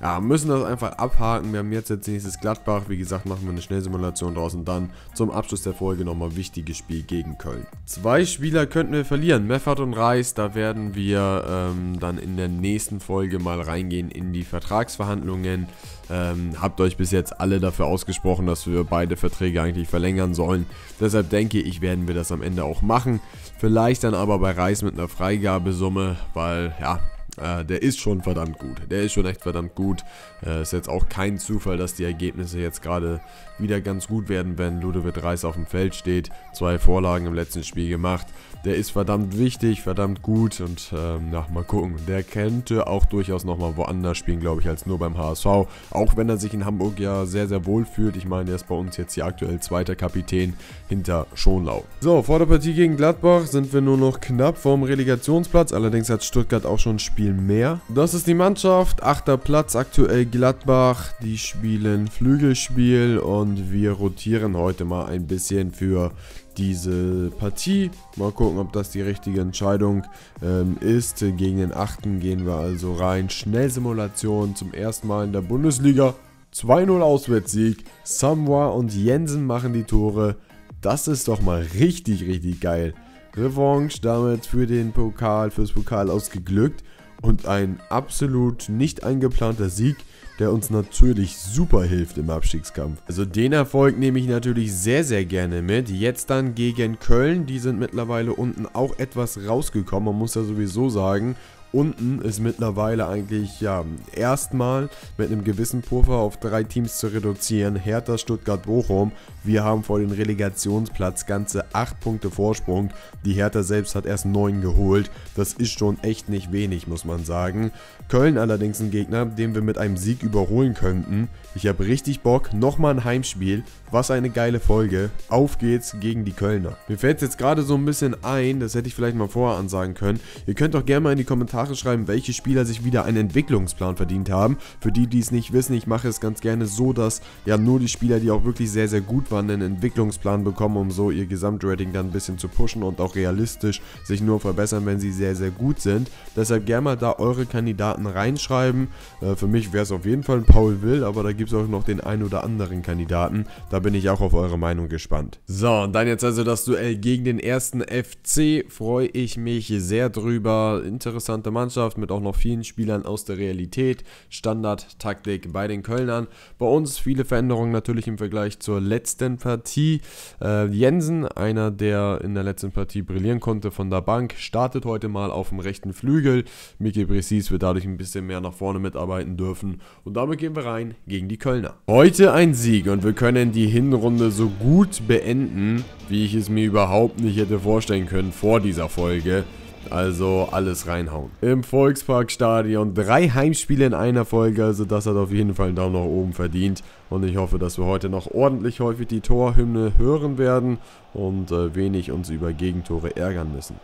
ja, müssen das einfach abhaken. Wir haben jetzt als nächstes Gladbach. Wie gesagt, machen wir eine Schnellsimulation draus und dann zum Abschluss der Folge nochmal wichtiges Spiel gegen Köln. Zwei Spieler könnten wir verlieren, Meffert und Reis. Da werden wir ähm, dann in der nächsten Folge mal reingehen in die Vertragsverhandlungen. Ähm, habt euch bis jetzt alle dafür ausgesprochen, dass wir beide Verträge eigentlich verlängern sollen. Deshalb denke ich, werden wir das am Ende auch machen. Vielleicht dann aber bei Reis mit einer Freigabesumme, weil ja, äh, der ist schon verdammt gut. Der ist schon echt verdammt gut. Äh, ist jetzt auch kein Zufall, dass die Ergebnisse jetzt gerade wieder ganz gut werden, wenn Ludovic Reis auf dem Feld steht. Zwei Vorlagen im letzten Spiel gemacht. Der ist verdammt wichtig, verdammt gut und ähm, ja, mal gucken. Der könnte auch durchaus nochmal woanders spielen, glaube ich, als nur beim HSV. Auch wenn er sich in Hamburg ja sehr, sehr wohl fühlt. Ich meine, er ist bei uns jetzt hier aktuell zweiter Kapitän hinter Schonlau. So, vor der Partie gegen Gladbach sind wir nur noch knapp vorm Relegationsplatz. Allerdings hat Stuttgart auch schon ein Spiel mehr. Das ist die Mannschaft. Achter Platz aktuell Gladbach. Die spielen Flügelspiel und wir rotieren heute mal ein bisschen für diese Partie. Mal gucken, ob das die richtige Entscheidung ähm, ist. Gegen den 8. gehen wir also rein. Schnellsimulation zum ersten Mal in der Bundesliga. 2-0 Auswärtssieg. Samoa und Jensen machen die Tore. Das ist doch mal richtig, richtig geil. Revanche damit für den Pokal, fürs Pokal ausgeglückt. Und ein absolut nicht eingeplanter Sieg der uns natürlich super hilft im Abstiegskampf. Also den Erfolg nehme ich natürlich sehr, sehr gerne mit. Jetzt dann gegen Köln, die sind mittlerweile unten auch etwas rausgekommen. Man muss ja sowieso sagen, unten ist mittlerweile eigentlich ja erstmal mit einem gewissen Puffer auf drei Teams zu reduzieren. Hertha, Stuttgart, Bochum. Wir haben vor den Relegationsplatz ganze 8 Punkte Vorsprung. Die Hertha selbst hat erst 9 geholt. Das ist schon echt nicht wenig, muss man sagen. Köln allerdings ein Gegner, den wir mit einem Sieg überholen könnten. Ich habe richtig Bock. Nochmal ein Heimspiel. Was eine geile Folge. Auf geht's gegen die Kölner. Mir fällt es jetzt gerade so ein bisschen ein, das hätte ich vielleicht mal vorher ansagen können. Ihr könnt doch gerne mal in die Kommentare schreiben, welche Spieler sich wieder einen Entwicklungsplan verdient haben. Für die, die es nicht wissen, ich mache es ganz gerne so, dass ja nur die Spieler, die auch wirklich sehr, sehr gut waren, einen Entwicklungsplan bekommen, um so ihr Gesamtrating dann ein bisschen zu pushen und auch realistisch sich nur verbessern, wenn sie sehr, sehr gut sind. Deshalb gerne mal da eure Kandidaten reinschreiben. Äh, für mich wäre es auf jeden Fall ein Paul Will, aber da gibt es auch noch den ein oder anderen Kandidaten. Da da bin ich auch auf eure Meinung gespannt. So, und dann jetzt also das Duell gegen den ersten FC. Freue ich mich sehr drüber. Interessante Mannschaft mit auch noch vielen Spielern aus der Realität. Standard-Taktik bei den Kölnern. Bei uns viele Veränderungen natürlich im Vergleich zur letzten Partie. Äh, Jensen, einer, der in der letzten Partie brillieren konnte von der Bank, startet heute mal auf dem rechten Flügel. Miki Precis wird dadurch ein bisschen mehr nach vorne mitarbeiten dürfen. Und damit gehen wir rein gegen die Kölner. Heute ein Sieg und wir können die Hinrunde so gut beenden, wie ich es mir überhaupt nicht hätte vorstellen können vor dieser Folge. Also alles reinhauen. Im Volksparkstadion drei Heimspiele in einer Folge, also das hat auf jeden Fall einen Daumen nach oben verdient. Und ich hoffe, dass wir heute noch ordentlich häufig die Torhymne hören werden und äh, wenig uns über Gegentore ärgern müssen.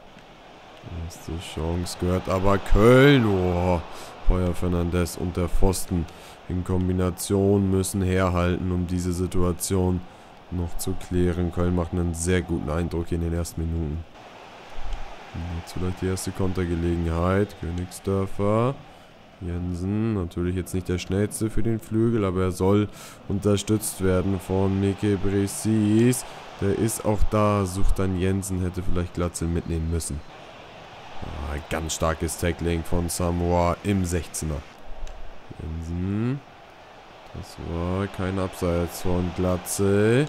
Erste Chance gehört aber Köln. Oh, Feuer Fernandes und der Pfosten in Kombination müssen herhalten, um diese Situation noch zu klären. Köln macht einen sehr guten Eindruck in den ersten Minuten. Jetzt vielleicht die erste Kontergelegenheit. Königsdörfer Jensen, natürlich jetzt nicht der schnellste für den Flügel, aber er soll unterstützt werden von Mike Bresis. Der ist auch da, sucht dann Jensen, hätte vielleicht Glatzel mitnehmen müssen. Ah, ganz starkes Tackling von Samoa im 16er. Jensen. Das war kein Abseits von Glatzel.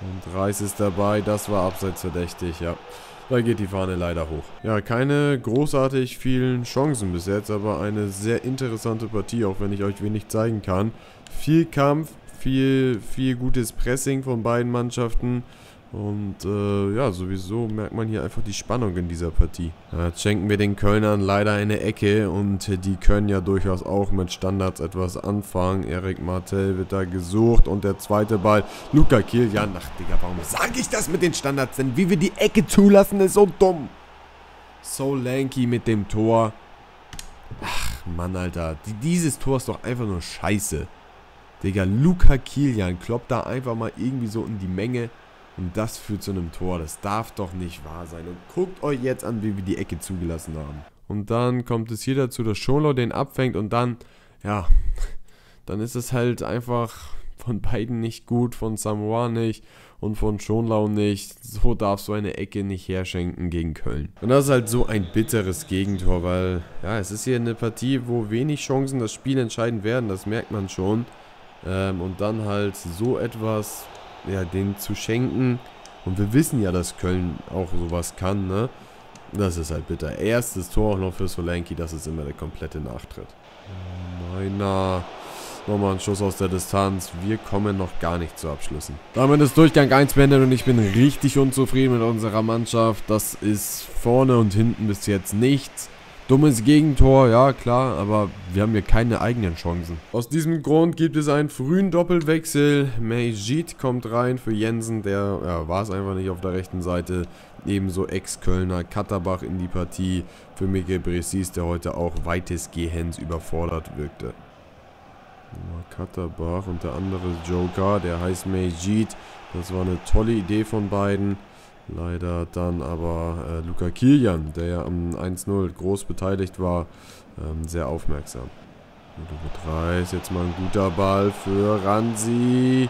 Und Reis ist dabei, das war abseits verdächtig, ja. Da geht die Fahne leider hoch. Ja, keine großartig vielen Chancen bis jetzt, aber eine sehr interessante Partie, auch wenn ich euch wenig zeigen kann. Viel Kampf, viel, viel gutes Pressing von beiden Mannschaften. Und äh, ja, sowieso merkt man hier einfach die Spannung in dieser Partie. jetzt schenken wir den Kölnern leider eine Ecke und die können ja durchaus auch mit Standards etwas anfangen. Erik Martel wird da gesucht und der zweite Ball, Luca Kilian. Ach Digga, warum sage ich das mit den Standards denn? Wie wir die Ecke zulassen, ist so dumm. So lanky mit dem Tor. Ach Mann, Alter. dieses Tor ist doch einfach nur scheiße. Digga, Luca Kilian kloppt da einfach mal irgendwie so in die Menge. Und das führt zu einem Tor. Das darf doch nicht wahr sein. Und guckt euch jetzt an, wie wir die Ecke zugelassen haben. Und dann kommt es hier dazu, dass Schonlau den abfängt und dann, ja, dann ist es halt einfach von beiden nicht gut, von Samoa nicht und von Schonlau nicht. So darfst du eine Ecke nicht herschenken gegen Köln. Und das ist halt so ein bitteres Gegentor, weil, ja, es ist hier eine Partie, wo wenig Chancen das Spiel entscheiden werden, das merkt man schon. Ähm, und dann halt so etwas ja, den zu schenken. Und wir wissen ja, dass Köln auch sowas kann, ne? Das ist halt bitter. Erstes Tor auch noch für Solanki, das ist immer der komplette Nachtritt. Meiner. Nochmal ein Schuss aus der Distanz. Wir kommen noch gar nicht zu Abschlüssen. Damit ist Durchgang 1 beendet und ich bin richtig unzufrieden mit unserer Mannschaft. Das ist vorne und hinten bis jetzt nichts. Dummes Gegentor, ja klar, aber wir haben hier keine eigenen Chancen. Aus diesem Grund gibt es einen frühen Doppelwechsel. Meijit kommt rein für Jensen, der ja, war es einfach nicht auf der rechten Seite. Ebenso Ex-Kölner Katterbach in die Partie für Miguel Bresis, der heute auch weitestgehend überfordert wirkte. Katterbach und der andere Joker, der heißt Meijit. Das war eine tolle Idee von beiden. Leider dann aber äh, Luca Kilian, der ja am 1-0 groß beteiligt war, ähm, sehr aufmerksam. Nummer 3 ist jetzt mal ein guter Ball für Ransi.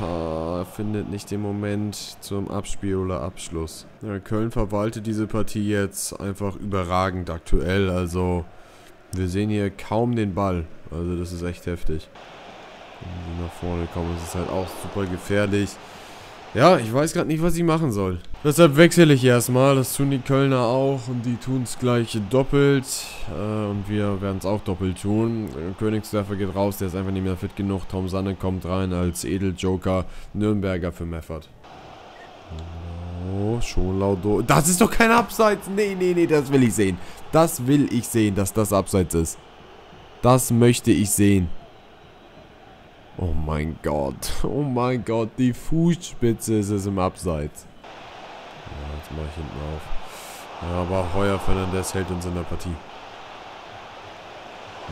Ha, findet nicht den Moment zum Abspiel oder Abschluss. Ja, Köln verwaltet diese Partie jetzt einfach überragend aktuell. Also wir sehen hier kaum den Ball. Also das ist echt heftig. Wenn sie nach vorne kommen, ist es halt auch super gefährlich. Ja, ich weiß gerade nicht, was ich machen soll. Deshalb wechsle ich erstmal. Das tun die Kölner auch und die tun es gleich doppelt. Äh, und wir werden es auch doppelt tun. Königswerfer geht raus, der ist einfach nicht mehr fit genug. Tom Sanne kommt rein als Edeljoker. Nürnberger für Meffert. Oh, schon laut. Das ist doch kein Abseits. Nee, nee, nee, das will ich sehen. Das will ich sehen, dass das Abseits ist. Das möchte ich sehen. Oh mein Gott. Oh mein Gott. Die Fußspitze ist es im Abseits. Ja, jetzt mache ich hinten auf. Ja, aber Heuer Fernandes hält uns in der Partie.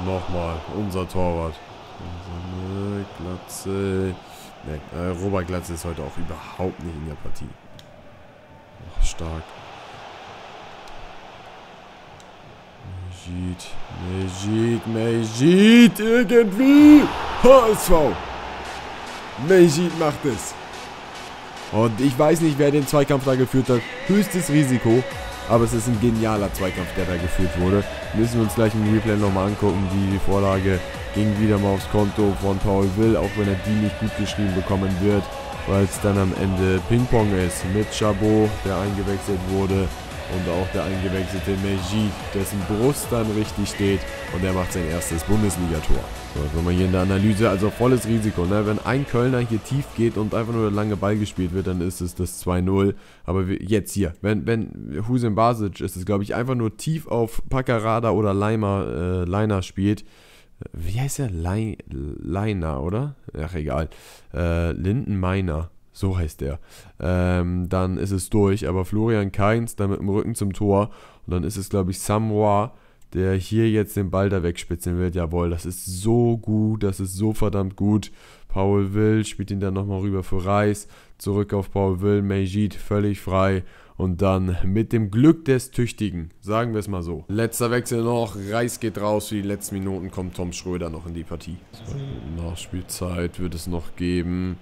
Nochmal. Unser Torwart. Sonne, Glatze. Ne, äh, Robert Glatze ist heute auch überhaupt nicht in der Partie. Oh, stark. Mejid, Mejid, Mejid, irgendwie. HSV. Mejid macht es. Und ich weiß nicht, wer den Zweikampf da geführt hat. Höchstes Risiko. Aber es ist ein genialer Zweikampf, der da geführt wurde. Müssen wir uns gleich im Replay nochmal angucken. Die Vorlage ging wieder mal aufs Konto von Paul Will, auch wenn er die nicht gut geschrieben bekommen wird, weil es dann am Ende Ping-Pong ist mit Chabot, der eingewechselt wurde und auch der eingewechselte Meji, dessen Brust dann richtig steht und er macht sein erstes Bundesligator. So, wenn man hier in der Analyse, also volles Risiko, ne? wenn ein Kölner hier tief geht und einfach nur der lange Ball gespielt wird, dann ist es das 2-0. Aber jetzt hier, wenn, wenn Hussein Basic ist es, glaube ich, einfach nur tief auf Paccarada oder Leimer, äh, Leiner spielt, wie heißt er? Leiner, oder? Ach, egal. Äh, Linden Meiner. So heißt der. Ähm, dann ist es durch. Aber Florian Kainz dann mit dem Rücken zum Tor. Und dann ist es, glaube ich, Samoa, der hier jetzt den Ball da wegspitzen wird. Jawohl, das ist so gut. Das ist so verdammt gut. Paul Will spielt ihn dann nochmal rüber für Reis. Zurück auf Paul Will. Mejid völlig frei. und dann mit dem Glück des Tüchtigen, sagen wir es mal so. Letzter Wechsel noch, Reis geht raus, für die letzten Minuten kommt Tom Schröder noch in die Partie. Nachspielzeit wird es noch geben,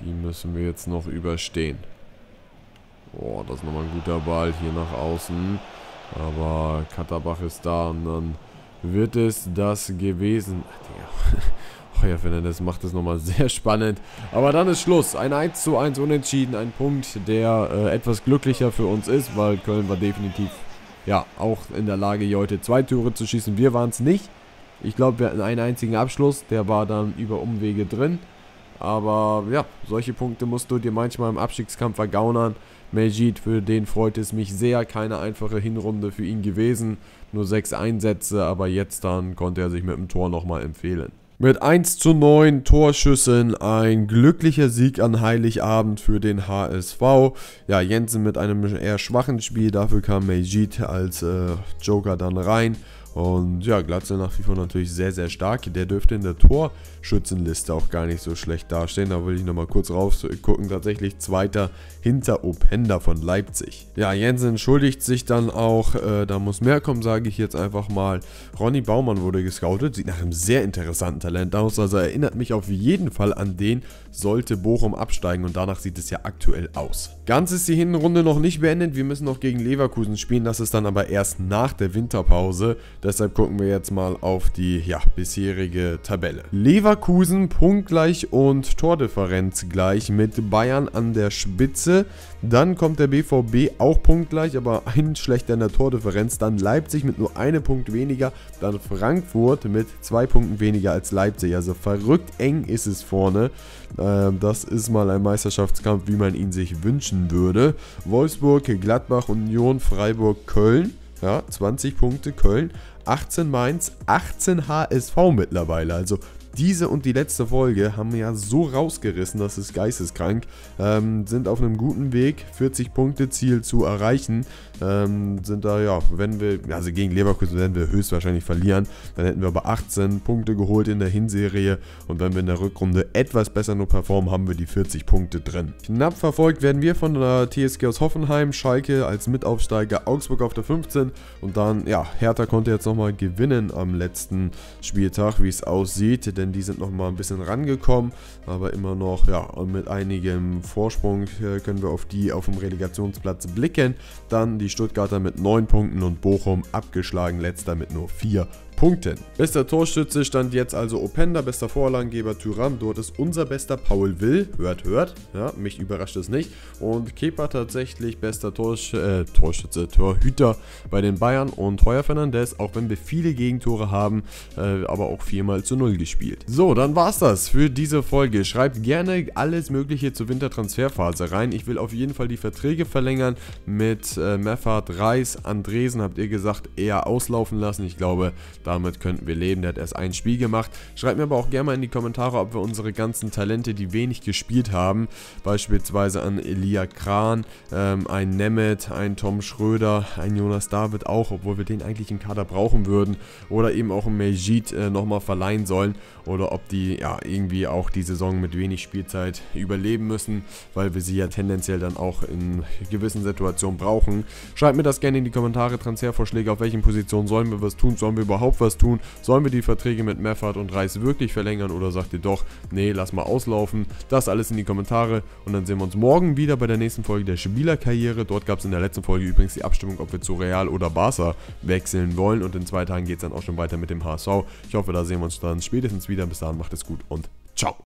die müssen wir jetzt noch überstehen. Boah, das ist nochmal ein guter Ball hier nach außen. Aber Katterbach ist da und dann wird es das gewesen. Oh ja, Fernandes macht es nochmal sehr spannend. Aber dann ist Schluss. Ein 1 zu 1 Unentschieden. Ein Punkt, der äh, etwas glücklicher für uns ist, weil Köln war definitiv ja auch in der Lage, hier heute zwei Tore zu schießen. Wir waren es nicht. Ich glaube, wir hatten einen einzigen Abschluss. Der war dann über Umwege drin. Aber ja, solche Punkte musst du dir manchmal im Abstiegskampf vergaunern. Mejid, für den freut es mich sehr. Keine einfache Hinrunde für ihn gewesen. Nur sechs Einsätze, aber jetzt dann konnte er sich mit dem Tor nochmal empfehlen. Mit 1 zu 9 Torschüssen ein glücklicher Sieg an Heiligabend für den HSV. Ja, Jensen mit einem eher schwachen Spiel, dafür kam Mejid als äh, Joker dann rein. Und ja, Glatze nach wie vor natürlich sehr, sehr stark. Der dürfte in der Torschützenliste auch gar nicht so schlecht dastehen. Da will ich nochmal kurz rausgucken. Tatsächlich zweiter hinter Openda von Leipzig. Ja, Jensen entschuldigt sich dann auch. Äh, da muss mehr kommen, sage ich jetzt einfach mal. Ronny Baumann wurde gescoutet. Sieht nach einem sehr interessanten Talent aus. Also erinnert mich auf jeden Fall an den, sollte Bochum absteigen. Und danach sieht es ja aktuell aus. Ganz ist die Hinrunde noch nicht beendet. Wir müssen noch gegen Leverkusen spielen. Das ist dann aber erst nach der Winterpause. Deshalb gucken wir jetzt mal auf die ja, bisherige Tabelle. Leverkusen punktgleich und Tordifferenz gleich mit Bayern an der Spitze. Dann kommt der BVB auch punktgleich, aber ein schlechter in der Tordifferenz. Dann Leipzig mit nur einem Punkt weniger. Dann Frankfurt mit zwei Punkten weniger als Leipzig. Also verrückt eng ist es vorne. Ähm, das ist mal ein Meisterschaftskampf, wie man ihn sich wünschen würde. Wolfsburg, Gladbach, Union, Freiburg, Köln. Ja, 20 Punkte Köln. 18 Mainz, 18 HSV mittlerweile. Also diese und die letzte Folge haben wir ja so rausgerissen, das ist geisteskrank. Ähm, sind auf einem guten Weg, 40 Punkte Ziel zu erreichen. Ähm, sind da, ja, wenn wir, also gegen Leverkusen werden wir höchstwahrscheinlich verlieren. Dann hätten wir aber 18 Punkte geholt in der Hinserie. Und wenn wir in der Rückrunde etwas besser nur performen, haben wir die 40 Punkte drin. Knapp verfolgt werden wir von der TSG aus Hoffenheim, Schalke als Mitaufsteiger, Augsburg auf der 15. Und dann, ja, Hertha konnte jetzt nochmal gewinnen am letzten Spieltag, wie es aussieht denn die sind noch mal ein bisschen rangekommen, aber immer noch ja, mit einigem Vorsprung äh, können wir auf die auf dem Relegationsplatz blicken. Dann die Stuttgarter mit 9 Punkten und Bochum abgeschlagen, letzter mit nur 4 Punkten. Bester Torschütze stand jetzt also Openda, bester Vorlagengeber Tyram, dort ist unser bester Paul Will, hört, hört, ja, mich überrascht es nicht. Und Kepa tatsächlich bester Torsch äh, Torschütze, Torhüter bei den Bayern und Heuer Fernandez, auch wenn wir viele Gegentore haben, äh, aber auch viermal zu null gespielt. So, dann war's das für diese Folge. Schreibt gerne alles mögliche zur Wintertransferphase rein. Ich will auf jeden Fall die Verträge verlängern mit äh, Meffert, Reis, Andresen, habt ihr gesagt, eher auslaufen lassen. Ich glaube, da damit könnten wir leben. Der hat erst ein Spiel gemacht. Schreibt mir aber auch gerne mal in die Kommentare, ob wir unsere ganzen Talente, die wenig gespielt haben, beispielsweise an Elia Kran, ähm, ein Nemeth, ein Tom Schröder, ein Jonas David auch, obwohl wir den eigentlich im Kader brauchen würden, oder eben auch ein Mejid äh, nochmal verleihen sollen, oder ob die ja irgendwie auch die Saison mit wenig Spielzeit überleben müssen, weil wir sie ja tendenziell dann auch in gewissen Situationen brauchen. Schreibt mir das gerne in die Kommentare, Transfervorschläge, auf welchen Positionen sollen wir was tun, sollen wir überhaupt was tun? Sollen wir die Verträge mit Meffert und Reis wirklich verlängern oder sagt ihr doch, nee, lass mal auslaufen? Das alles in die Kommentare und dann sehen wir uns morgen wieder bei der nächsten Folge der Spielerkarriere. Dort gab es in der letzten Folge übrigens die Abstimmung, ob wir zu Real oder Barca wechseln wollen und in zwei Tagen geht es dann auch schon weiter mit dem HSV. Ich hoffe, da sehen wir uns dann spätestens wieder. Bis dahin macht es gut und ciao.